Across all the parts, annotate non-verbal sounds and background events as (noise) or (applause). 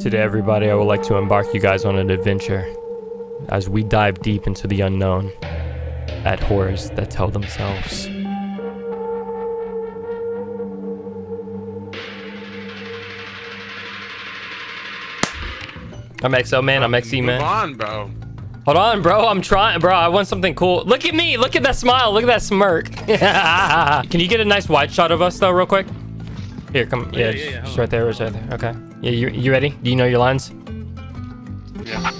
Today, everybody, I would like to embark you guys on an adventure as we dive deep into the unknown at horrors that tell themselves. I'm XO man, I'm XE man. on, bro. Hold on, bro. I'm trying, bro. I want something cool. Look at me. Look at that smile. Look at that smirk. (laughs) Can you get a nice wide shot of us, though, real quick? Here, come. Yeah, yeah, just, yeah, just right there. Just right there. Okay. Yeah, you you ready? Do you know your lines? Yeah.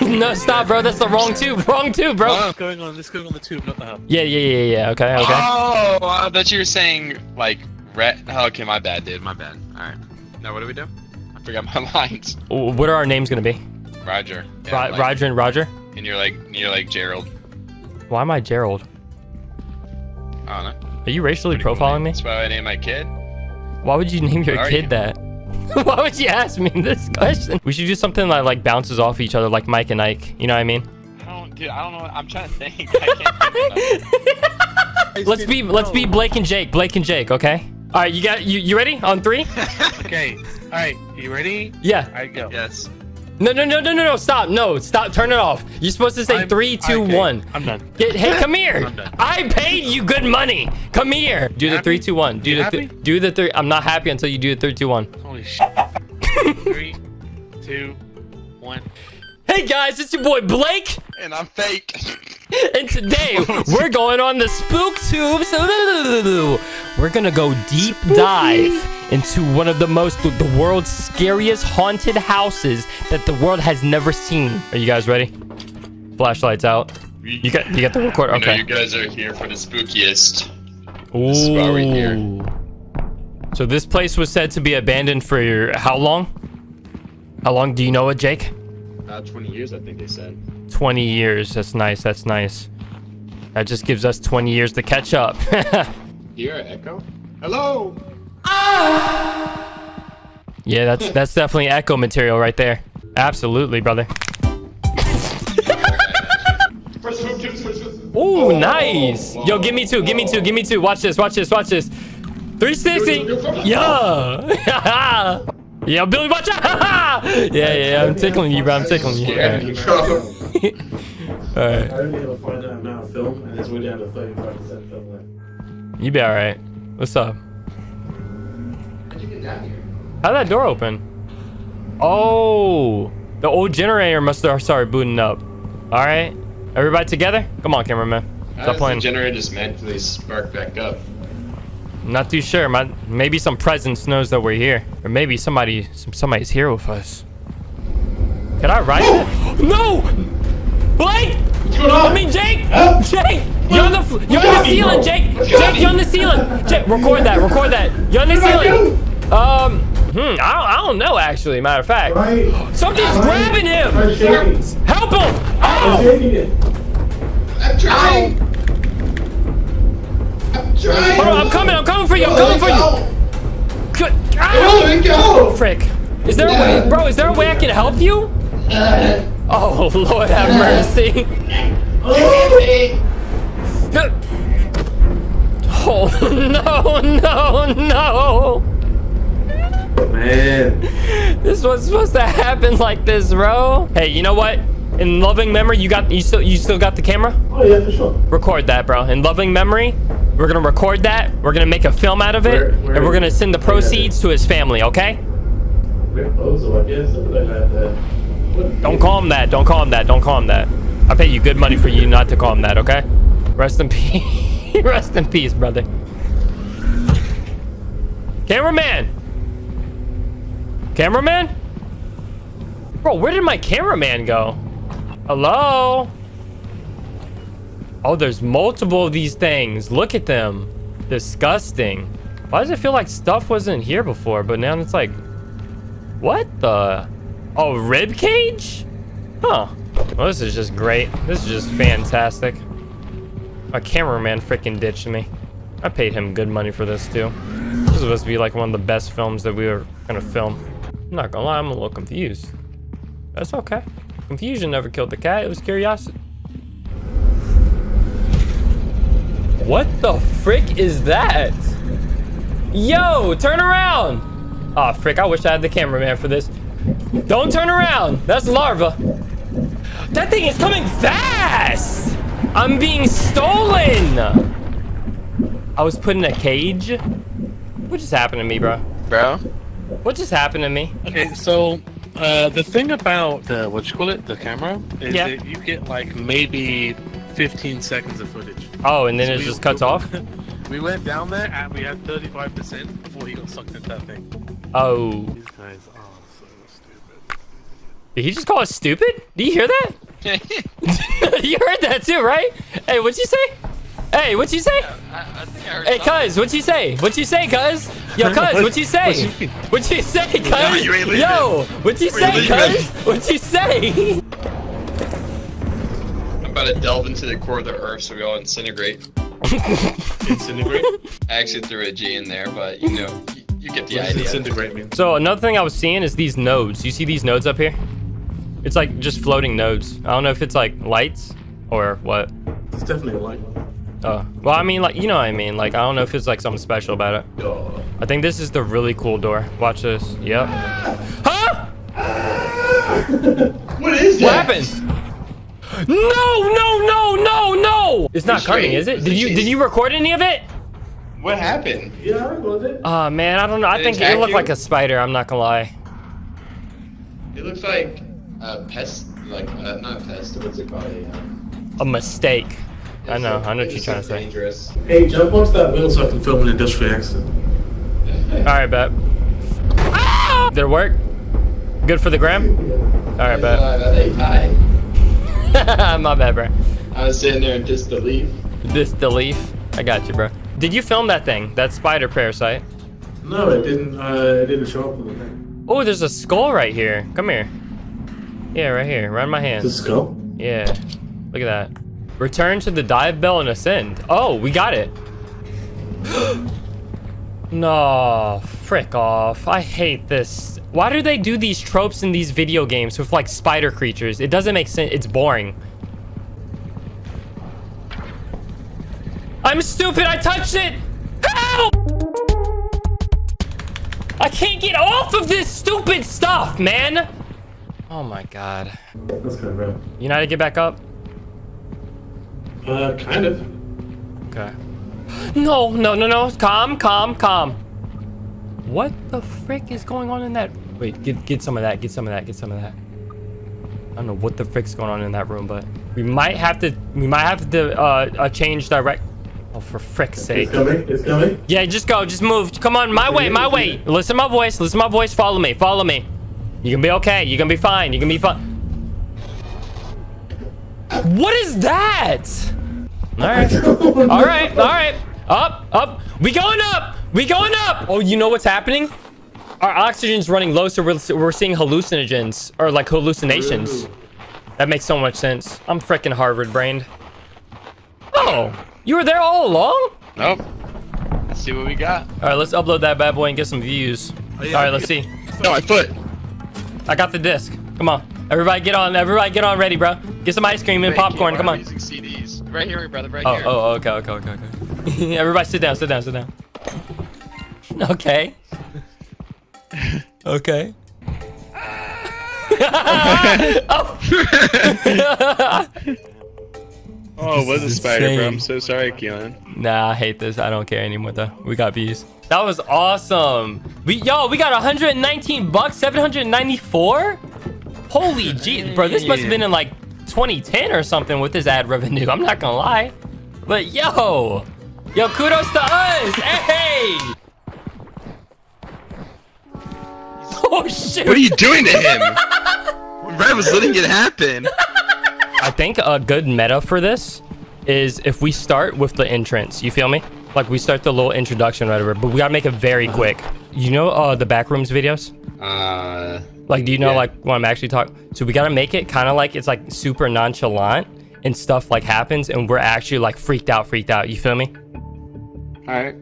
(laughs) no, stop, bro. That's the wrong tube. (laughs) Wrong tube, bro. Oh. This going on. This going on the tube, not the hub. Yeah, yeah, yeah, yeah. Okay, okay. Oh, I bet you were saying like red. Oh, okay, my bad, dude. My bad. All right. Now what do we do? I forgot my (laughs) lines. What are our names gonna be? Roger. Yeah, Ro- like- Roger and Roger. And you're like you're like Gerald. Why am I Gerald? I don't know. Are you racially Pretty profiling name. me? That's why I named my kid. Why would you name your are kid you? that? (laughs) Why would you ask me this question? We should do something that like bounces off each other, like Mike and Ike. You know what I mean? I don't, dude. I don't know. I'm trying to think. I can't think. (laughs) Let's be let's be Blake and Jake. Blake and Jake. Okay. All right. You got you you ready on three? (laughs) Okay. All right. You ready? Yeah. All right, go. Yes. No no no no no no. Stop. No. Stop. Turn it off. You're supposed to say I'm- three, two, okay, one. I'm done. Get, hey, (laughs) come here. I'm done. I paid you good money. Come here. Do the happy? three, two, one. Do You the th- happy? do the three. I'm not happy until you do the three, two, one. Holy shit. (laughs) Three, two, one. Hey guys, it's your boy Blake. And I'm fake. And today (laughs) we're going on the spook tubes. We're gonna go deep dive into one of the most the world's scariest haunted houses that the world has never seen. Are you guys ready? Flashlights out. You got you got the record. I know Okay. you guys are here for the spookiest. This is why we're here. So this place was said to be abandoned for how long? How long do you know it, Jake? Uh, 20 years, I think they said. 20 years. That's nice. That's nice. That just gives us 20 years to catch up. (laughs) Hear an echo? Hello. Ah! yeah, that's that's definitely echo material right there. Absolutely, brother. (laughs) Ooh, nice. Yo, give me two. Give me two. Give me two. Watch this. Watch this. Watch this. 360. Yeah. yeah, (laughs) Billy, watch out. (laughs) yeah, yeah, yeah. I'm tickling you, bro. I'm tickling you. All right. All right. I only have a finite amount of film, and it's really down to 35% film left. You be all right. What's up? How'd that door open? Oh, the old generator must have started booting up. All right, everybody together? Come on, cameraman. How Stop does the playing. generator just magically spark back up? Not too sure. My, maybe some presence knows that we're here, or maybe somebody, some, somebody's here with us. Can I ride it? (gasps) no! Blake! I mean, Jake! Jake! You're on the you're on the ceiling, Jake! Jake, you're on the ceiling! Jake, record that, record that. You're on the ceiling. Um, hmm, I don't, I don't know actually. Matter of fact, Right? something's grabbing him. I'm. Help him! I'm Oh! shaking it. I'm trying. I'm trying. Hold on, I'm coming. I'm coming for you. I'm coming for you. Good. Ow! go. Frick. Is there a way, bro? Is there a way I can help you? Oh Lord, have mercy. Oh no, no, no! Man. This was supposed to happen like this, bro. Hey, you know what? In loving memory, you got you still you still got the camera? Oh, yeah, for sure. Record that, bro. In loving memory, we're gonna record that. We're gonna make a film out of it, Where- where- and we're gonna send the where is it? proceeds to his family. Okay? We're Bozo, oh, I guess. Something like that. Don't call him that. Don't call him that. Don't call him that. I pay you good money for you not to call him that. Okay? Rest in (laughs) peace. Rest in peace, brother. Cameraman. Cameraman. Bro, where did my cameraman go? Hello? Oh, there's multiple of these things. Look at them. Disgusting. Why does it feel like stuff wasn't here before, but now it's like, what the? Oh, rib cage? Huh. Well, this is just great. This is just fantastic. My cameraman freaking ditched me. I paid him good money for this too. This is supposed to be like one of the best films that we were gonna film. I'm not gonna lie, I'm a little confused. That's okay. Confusion never killed the cat, it was curiosity. What the frick is that? Yo, turn around! Oh, frick. I wish I had the cameraman for this. Don't turn around. That's larva. That thing is coming fast. I'm being stolen. I was put in a cage. What just happened to me, bro? Bro? What just happened to me? Okay, so uh, the thing about the what you call it, the camera, is Yeah. that you get like maybe 15 seconds of footage. Oh, and then So it we- just cuts off? (laughs) We went down there and we had 35% before he got sucked into that thing. Oh. These guys are so stupid. Did he just call us stupid? Did you hear that? (laughs) (laughs) you heard that too, right? Hey, what'd you say? Hey, what'd you say? I, I I Hey, cuz, what'd you say? What'd you say, cuz? Yo, cuz, what'd you say? What you mean? What'd you say, cuz? you ain't leaving. Yo, what'd you say, cuz? What'd you say? I'm about to delve into the core of the earth so we all incinerate. (laughs) Incinerate? I actually threw a G in there, but you know, you, you get the idea. Disintegrate mean? So another thing I was seeing is these nodes. You see these nodes up here? It's like just floating nodes. I don't know if it's like lights or what. It's definitely a light. Oh, well, I mean, like, you know what I mean. Like, I don't know if it's like something special about it. Duh. I think this is the really cool door. Watch this. Yep. Huh? (laughs) What is that? What happened? No, no, no, no, no! It's not It's coming, straight. is it? Did you did you record any of it? What happened? Yeah, I recorded it. Oh man, I don't know. I Did it think it attack looked you? like a spider. I'm not gonna lie. It looks like a pest, like uh, not a pest. What's it called? A, um, A mistake. I know. I know what you're trying to say. Dangerous. Hey, jump onto that wheel so I can film an industrial accident. All right, bet. Did it work? Good for the gram? All right, bet. Uh, hi. (laughs) My bad, bro. I was sitting there and just the leaf. This the leaf. I got you, bro. Did you film that thing? That spider parasite? No, it didn't. Uh, it didn't show up on the thing. Oh, there's a skull right here. Come here. Yeah, right here. Right in my hand. The skull. Yeah. Look at that. Return to the dive bell and ascend. Oh, we got it. (gasps) no, frick off. I hate this. Why do they do these tropes in these video games with like spider creatures? It doesn't make sense. It's boring. I'm stupid. I touched it. Help! I can't get off of this stupid stuff, man. Oh my god. That's kind of real. You know how to get back up? Uh, kind of. Okay. No, no, no, no. Calm, calm, calm. What the frick is going on in that? Wait, get get some of that. Get some of that. Get some of that. I don't know what the frick's going on in that room, but we might have to. We might have to uh, uh change direct. Oh, for frick's sake. It's coming. It's coming. Yeah, just go. Just move. Come on, my way, my way. Listen to my voice. Listen to my voice. Follow me. Follow me. You can be okay. You can be fine. You can be fine. What is that? All right. All right. All right. Up. Up. We going up. We going up. Oh, you know what's happening? Our oxygen's running low, so we're, we're seeing hallucinogens or like hallucinations. Ooh. That makes so much sense. I'm freaking Harvard brained. Oh, you were there all along? Nope. Let's see what we got. All right, let's upload that bad boy and get some views. Oh, yeah, All right, let's see. No, my foot. I got the disc. Come on. Everybody get on. Everybody get on ready, bro. Get some ice cream and popcorn. Come on. Using CDs. Right here, brother. Right Oh, here. oh, oh okay, okay, okay, okay. (laughs) Everybody sit down, sit down, sit down. (laughs) Okay. (laughs) Okay. oh. Oh, it was a is spider, bro. I'm so sorry, Keelan. Nah, I hate this. I don't care anymore though. We got views. That was awesome. We yo, we got 119 bucks, 794. Holy jeez, bro. This must have been in like 2010 or something with this ad revenue. I'm not gonna lie. But yo, yo, kudos to us. Hey. (laughs) Oh shoot. What are you doing to him? (laughs) Red was letting it happen. I think a good meta for this is if we start with the entrance. You feel me? Like we start the little introduction, whatever. But we gotta make it very quick. You know, uh, the backrooms videos. Uh, Like, do you know Yeah. like what I'm actually talking? So we gotta make it kind of like it's like super nonchalant and stuff like happens, and we're actually like freaked out, freaked out. You feel me? all right.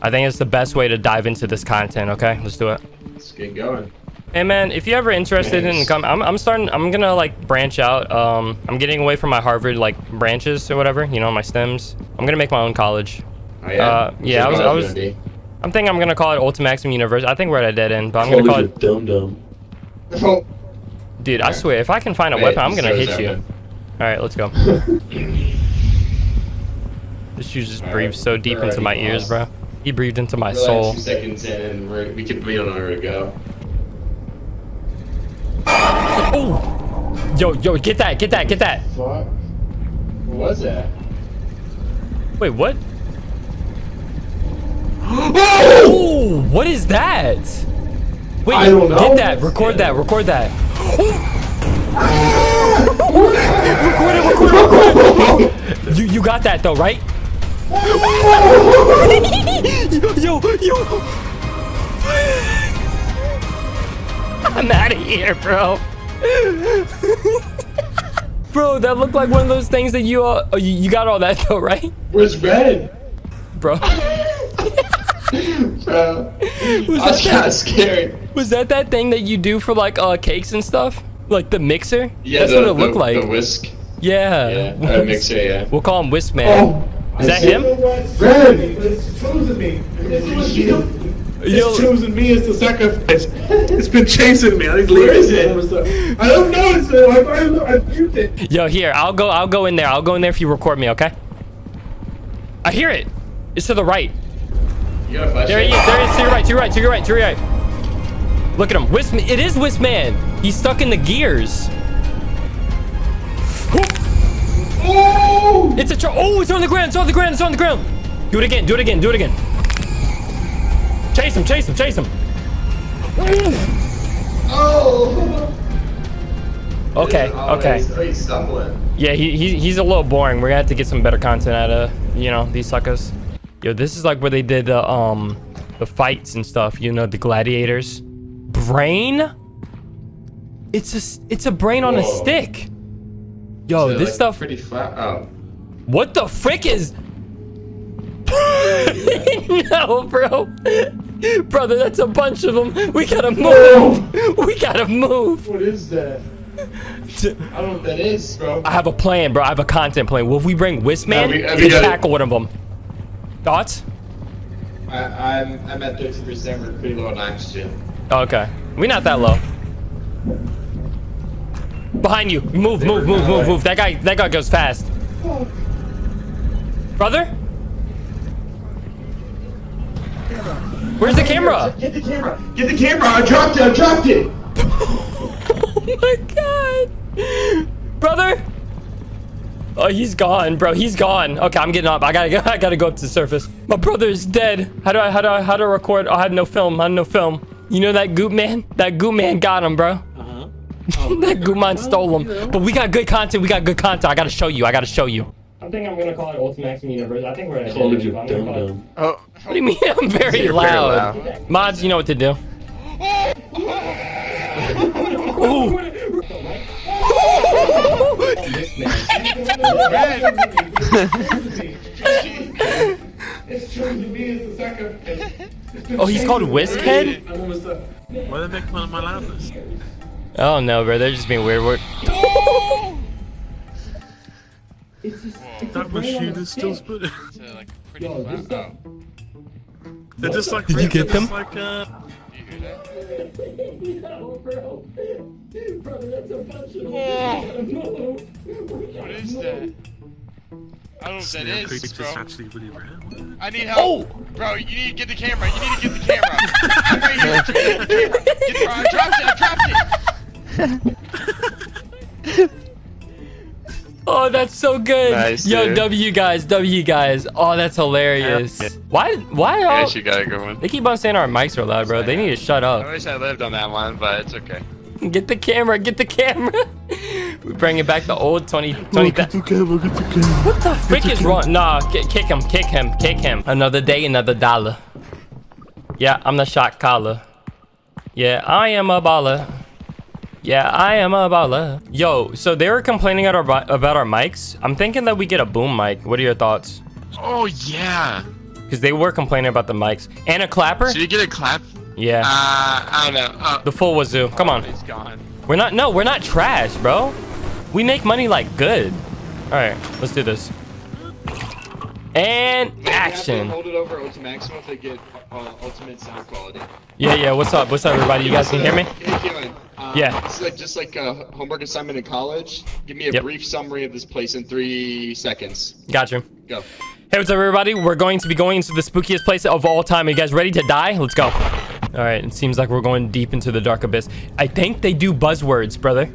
I think it's the best way to dive into this content. Okay, let's do it. Let's get going. Hey man, if you're ever interested in Nice. come, I'm, I'm starting. I'm gonna like branch out. Um, I'm getting away from my Harvard like branches or whatever. You know, my stems. I'm gonna make my own college. Oh, Uh, yeah, I was- I was. I'm thinking I'm gonna call it Ultimaximum University. I think we're at a dead end, but I'm gonna call it. Dum dum. Oh, Dude, I swear, if I can find a Wait, weapon, I'm gonna hit you. All right, let's go. (laughs) this dude just breathed right, so deep into my already ears, bro. He breathed into my we're like soul. two seconds in, and we're, we could we don't know where to go. Oh! Yo, yo, get that, get that, get that. What was that? Wait, what? (gasps) Oh! What is that? Wait, I don't know. get that, record that, record that. (gasps) record it, record it, record it. You, you got that though, right? (laughs) yo, yo. I'm out of here, bro. (laughs) bro, that looked like one of those things that you, uh, oh, you, you got all that though, right? Where's red? Bro, (laughs) Bro, was I was that, kind that, of scared. was that that thing that you do for like uh cakes and stuff? Like the mixer? Yeah, That's the, what it looked the, like. The whisk. yeah. Yeah, uh, mixer. Yeah. We'll call him Whisk Man. Is that him? Red. It's choosing me. It's choosing Yo, It's me as the sacrifice. It's been chasing me. I need to leave. Where is it? I don't know. It's uh, I I, I viewed it. yo, here, I'll go I'll go in there. I'll go in there if you record me, okay? I hear it. It's to the right. You got a flashlight? There he is. There he is. To your right, to your right, to your right, to your right. Look at him. Whisk It is Whisk Man. He's stuck in the gears. Oh! It's a tr- Oh, it's on the ground. It's on the ground. It's on the ground. Do it again. Do it again. Do it again. Chase him. Chase him. Chase him. Oh! Okay. Oh, Okay. He's, stumbling. Yeah, he, he he's a little boring. We're gonna have to get some better content out of you know these suckers. Yo, this is like where they did the um the fights and stuff. You know the gladiators. Brain. It's a it's a brain on a stick. Yo, So, this like, stuff. pretty flat. Oh. What the frick is? (laughs) no, bro. Brother, that's a bunch of them. We gotta move. We gotta move. What is that? I don't know what that is, bro. I have a plan, bro. I have a content plan. Will we bring Whiskman we- to we tackle one of them? Thoughts? I, I'm I'm at 30%. We're pretty low on oxygen. Okay. We're not that low. Behind you. Move, move, move, move, move. That guy that guy goes fast. Brother? Where's the camera? Get the camera! Get the camera! I dropped it! I dropped it! (laughs) Oh my god. Brother? Oh, he's gone, bro. He's gone. Okay, I'm getting up. I gotta go. (laughs) I gotta go up to the surface. My brother's dead. How do I? How do I? How do I record? I have no film. I have no film. You know that goop man? That goop man got him, bro. Uh-huh. (laughs) that goop man stole him. But we got good content. We got good content. I gotta show you. I gotta show you. I think I'm gonna call it Ultimaximum Universe. I think we're at Told you, dum dum. Oh. What do you mean? (laughs) I'm very You're very loud. loud. Mods, you know what to do. Ooh. It's choosing me as the sacrifice. It's Oh, he's called chasing. Whiskhead? I'm. Why they make fun of my loudness? Oh no, bro. They're just being weird. Word. That machine is still spinning. So, like, pretty flat. Oh. They're just like. Did you get them? Like, uh, Do you hear that? No, bro. Brother, that's a bunch of What is that? I don't know what that snare is, creatures bro. actually really rare. I need help. Oh! Bro, you need to get the camera. You need to get the camera. I'm right here. Get the camera. Get the, I dropped it. I dropped it. (laughs) (laughs) Oh, that's so good. Nice, Yo, dude. W guys, W guys. Oh, that's hilarious. Why? Why I all? guess you gotta go in. They keep on saying our mics are loud, bro. They need to shut up. I up. wish I lived on that one, but it's okay. Get the camera. Get the camera. (laughs) we bringing back the old 20, 20 Look at the camera, look at the camera. What the frick is wrong? Nah, kick him, kick him, kick him. Another day, another dollar. Yeah, I'm the shot caller. Yeah, I am a baller. Yeah, I am a baller. Yo, so they were complaining at our, about our mics. I'm thinking that we get a boom mic. What are your thoughts? Oh yeah. Because they were complaining about the mics. And a clapper? So you get a clap? Yeah. Uh, I don't know. Uh, the full wazoo. Come on. It's gone. We're not, no, we're not trash, bro. We make money like good. All right, let's do this. And You have to action. hold it over ultimate maximum to get uh, ultimate sound quality. Yeah, yeah. What's up? What's up, everybody? You guys can hear me? Hey, Um, Yeah. This is like just like a homework assignment in college. Give me a Yep. brief summary of this place in three seconds. Gotcha. Go. Hey, what's up, everybody? We're going to be going into the spookiest place of all time. Are you guys ready to die? Let's go. All right. It seems like we're going deep into the dark abyss. I think they do buzzwords, brother.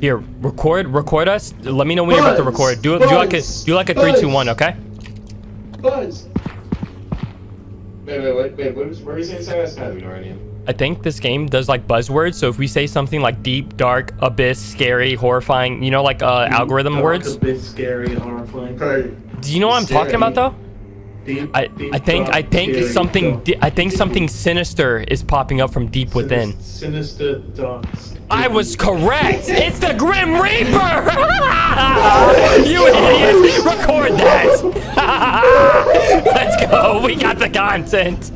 Here, record, record us. Let me know when you're about to record. Do do like a Buzz. do like a three, two, Buzz. one. Okay. Buzz. Wait, wait, wait, wait. What was, what were you that's not already. I think this game does like buzzwords. So if we say something like deep, dark, abyss, scary, horrifying, you know, like uh, algorithm Dark, words. A bit scary, horrifying. Do you know what I'm talking about though? I, I think I think something I think something sinister is popping up from deep within. Sinister, dark. I was correct. It's the Grim Reaper. (laughs) you idiot! Record that. (laughs) Let's go. We got the content.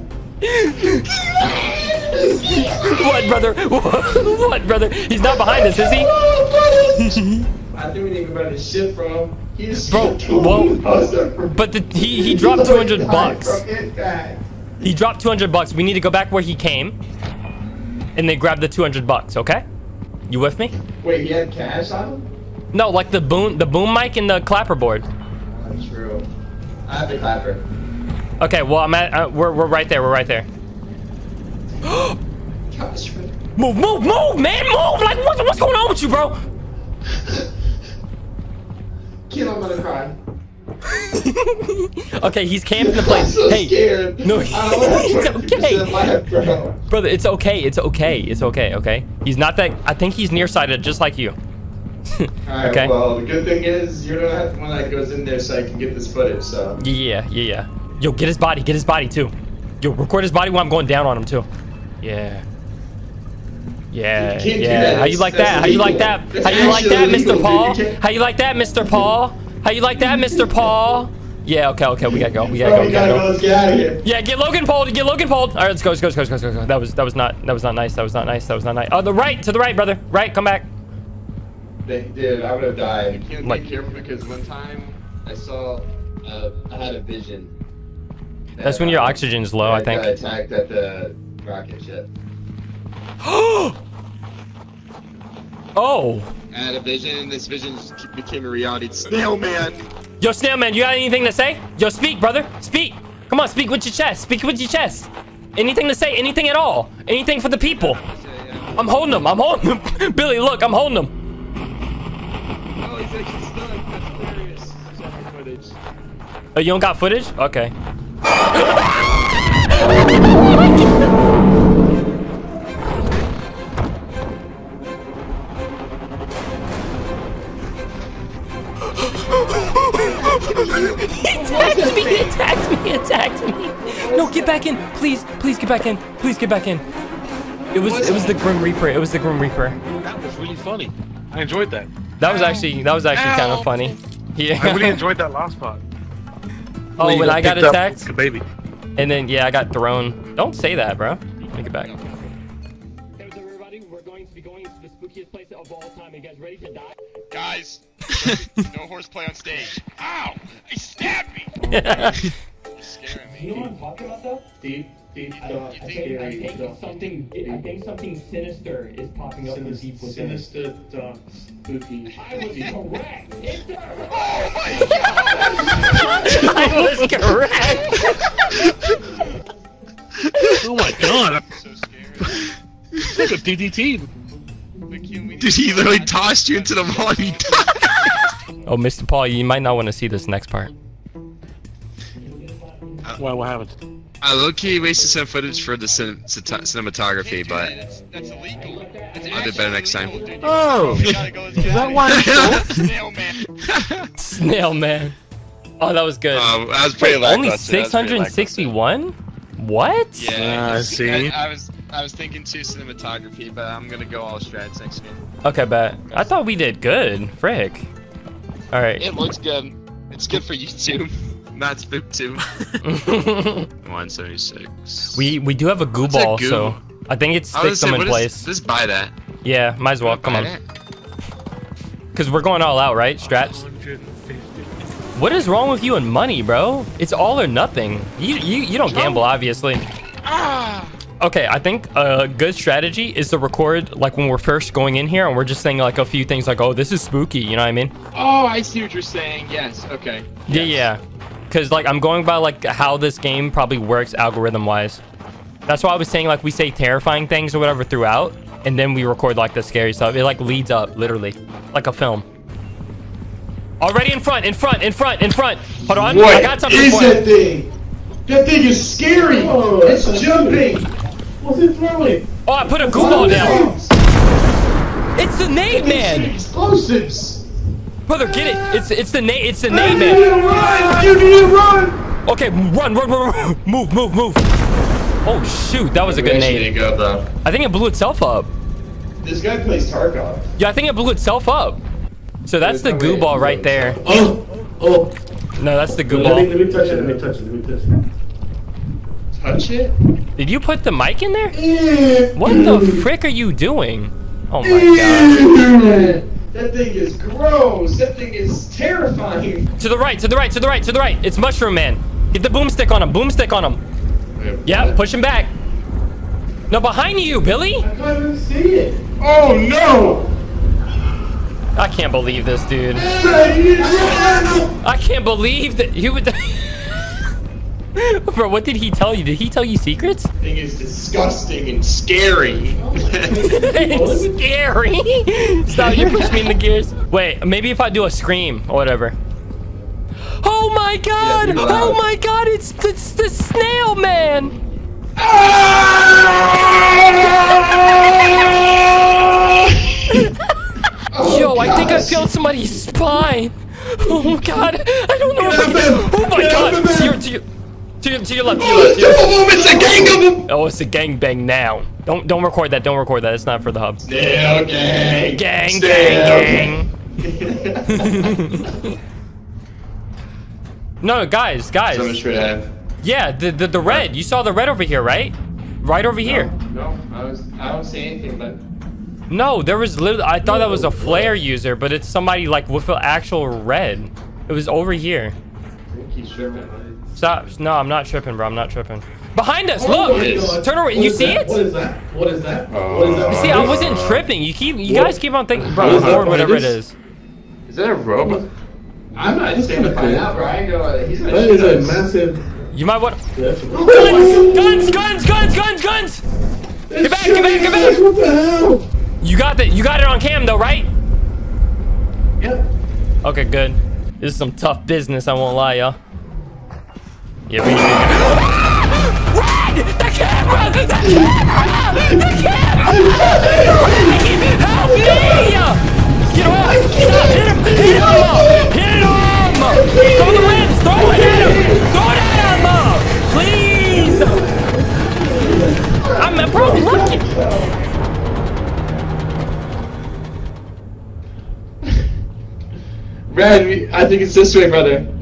what, brother? (laughs) What, brother? He's not behind us, is he? I think we didn't about his shit from. He's Bro, well, But the, he he dropped 200 bucks. He dropped 200 bucks. We need to go back where he came, and then grab the 200 bucks. Okay? You with me? Wait, he had cash on him? No, like the boom the boom mic and the clapper board. That's true. I have the clapper. Okay, well I'm at uh, we're we're right there. We're right there. (gasps) Move, move, move, man, move! Like what's what's going on with you, bro? Kid, I'm gonna cry. (laughs) Okay, he's camping the (laughs) place. So hey, scared. no, (laughs) it's okay. Life, brother, it's okay. It's okay. It's okay. Okay. He's not that. I think he's nearsighted, just like you. Alright, Okay. well, the good thing is you're gonna one that goes in there so I can get this footage, so. Yeah, yeah, yeah. Yo, get his body. Get his body too. Yo, record his body while I'm going down on him too. Yeah. Yeah, You yeah. How you like that? How you like that? How you like that, Mr. Paul? How you like that, Mr. Paul? How you like that, Mr. Paul? Yeah, okay, okay. We gotta go. We gotta go. we We gotta gotta go. go. Let's get out of here. Yeah, get Logan pulled. Get Logan pulled. All right, let's go. Let's go. Let's go. Let's go. Let's go. That was that was not that was not nice. That was not nice. That was not nice. Oh, the right to the right, brother. Right. Come back. Dude, I would have died. Can't Like- be careful because one time I saw, uh, I had a vision. That's when your oxygen's low, I think. Got attacked at the rocket ship. (gasps) Oh. I had a vision, and this vision became a reality. It's Snail Man. Yo, Snail Man, you got anything to say? Yo, speak, brother. Speak. Come on, speak with your chest. Speak with your chest. Anything to say? Anything at all? Anything for the people? I'm holding them. I'm holding them. (laughs) Billy, look, I'm holding them. Oh, he's actually stuck. That's hilarious. Footage. Oh, you don't got footage? Okay. (laughs) He attacked me! He attacked me! He attacked me! No, get back in! Please, please get back in! Please get back in! It was it was the Grim Reaper. It was the Grim Reaper. That was really funny. I enjoyed that. That was actually that was actually kind of funny. Yeah. I really enjoyed that last part. oh, you when I got picked up attacked, a baby. and then yeah, I got thrown. Don't say that, bro. Take it back. Hey, everybody? We're going to be going to the spookiest place of all time. You guys ready to die? Guys, (laughs) no horseplay on stage. Ow! He stabbed me! (laughs) You're scaring me. You know what I'm talking about though? Deep, deep, dark, I think- scary, I think something I think something sinister is popping up from Sinister, deep within. sinister, dark, spooky. I was (laughs) correct. Oh, oh my god! I was correct. Oh my god! so scary. It's like a DDT. But can he literally tossed you into the wall and died. Oh, Mr. Paul, you might not want to see this next part. Why? What happened? I low key wasted some footage for the cin- cita- cinematography, Can't but. That's, that's illegal. I'll do better next time. dude. Oh! Go, (laughs) Is that why (laughs) Snail man. (laughs) Snail man. Oh, that was good. uh, that was pretty Wait, only lackluster. That was pretty lackluster. 661? What? Yeah, Ah, I 'cause see. I, I was I was thinking too cinematography, but I'm gonna go all strats next game. Okay, bet. I thought we did good. Frick. All right. It looks good. It's good for YouTube. (laughs) Not 2. (laughs) 176. we we do have a goo What's a ball, goo? so I think it I was sticks them gonna in say, what place. is- Just buy that. Yeah, might as well. Come Buy on. that. Because we're going all out, right? Straps. 150. What is wrong with you and money, bro? It's all or nothing. You you, you don't gamble, obviously. Ah! Okay, I think a good strategy is to record like when we're first going in here and we're just saying like a few things like, oh, this is spooky, you know what I mean? Oh, I see what you're saying. Yes. Okay. Yeah, yeah. Because like I'm going by like how this game probably works algorithm wise. That's why I was saying like we say terrifying things or whatever throughout, and then we record like the scary stuff. It like leads up literally, like a film. Already in front, in front, in front, in front. Hold on, I got something is for that you. thing? That thing is scary. Oh, it's that's- jumping. What's it throwing? Oh, I put a goo ball down. It's the nade man, Explosives. brother. Get it? It's it's the nade. It's the You nade need man. to run. You need to run. Okay, run, run, run, run. (laughs) Move, move, move. Oh shoot, that was a good nade. go though. I think it blew itself up. This guy plays Tarkov. Yeah, I think it blew itself up. So that's the goo ball right there. Oh, oh. No, that's the goo Let me, ball. let me touch it. Let me touch it. Let me touch it. Touch it. Did you put the mic in there? Eh. What the frick are you doing? Oh my god. That thing is gross. That thing is terrifying. To the right, to the right, to the right, to the right. It's Mushroom Man. Get the boomstick on him. Boomstick on him. Yeah, push him back. No, behind you, Billy. I can't even see it. Oh no! I can't believe this, dude. Man, you need to run. I can't believe that you would. (laughs) (laughs) Bro, what did he tell you? Did he tell you secrets? thing is disgusting and scary. (laughs) (laughs) it's scary. Stop, you push me in the gears. Wait, maybe if I do a scream or whatever. Oh my god! be oh my god, it's, it's the snail man! Yo, I think I felt somebody's spine. Oh my god, I don't know if I can. Oh my god! To your, to your, to your, left, to your left, to your left. Oh, it's a gang of them. Oh, it's a gangbang now. Don't don't record that. Don't record that. It's not for the hub. Snail gang. Gang, gang, gang. (laughs) No, guys, guys. So much for that. Yeah, the, the the red. You saw the red over here, right? Right over here. No, I was. I don't see anything, but. No, there was literally. I thought that was a flare user, but it's somebody like with an actual red. It was over here. I think he's. Stop. No, I'm not tripping, bro. I'm not tripping. Behind us, Oh look. my Yes. God. Turn around. What You see that? it? What is that? What is that? Oh. What is that? See, I wasn't tripping. You keep. You guys keep on thinking, bro. What is Or whatever it What is- is. Is that a robot? I'm not That's staying to kinda find cool. out, Brian. Go. He's gonna That shoot is a massive. You might want. Guns! Guns! Guns! Guns! Guns! Guns! Get back! Get back! Get back! What the hell? You got that. You got it on cam though, right? Yep. Okay, good. This is some tough business. I won't lie, y'all. Yeah, we. Run! The camera! The camera! The camera! Help me! Get away! Stop! Hit him! Hit him! Hit him! Throw the limbs! Throw it at him! Throw it at him! Please! I'm bro. Look! at- Brad, I think it's this way, brother.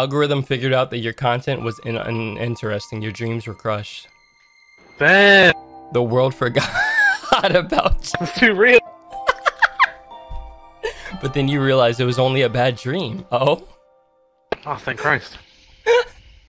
Algorithm figured out that your content was in, un- interesting. Your dreams were crushed. Damn, The world forgot (laughs) about you. it's too real. But then you realized it was only a bad dream. Oh? Oh, thank Christ. (laughs)